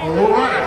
All right.